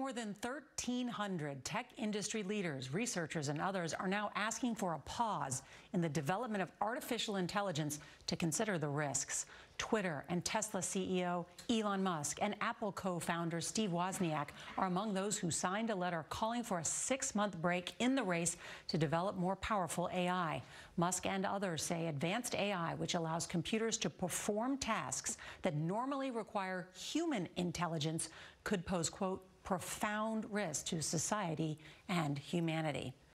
More than 1,300 tech industry leaders, researchers, and others are now asking for a pause in the development of artificial intelligence to consider the risks. Twitter and Tesla CEO Elon Musk and Apple co-founder Steve Wozniak are among those who signed a letter calling for a six-month break in the race to develop more powerful AI. Musk and others say advanced AI, which allows computers to perform tasks that normally require human intelligence, could pose, quote, profound risk to society and humanity.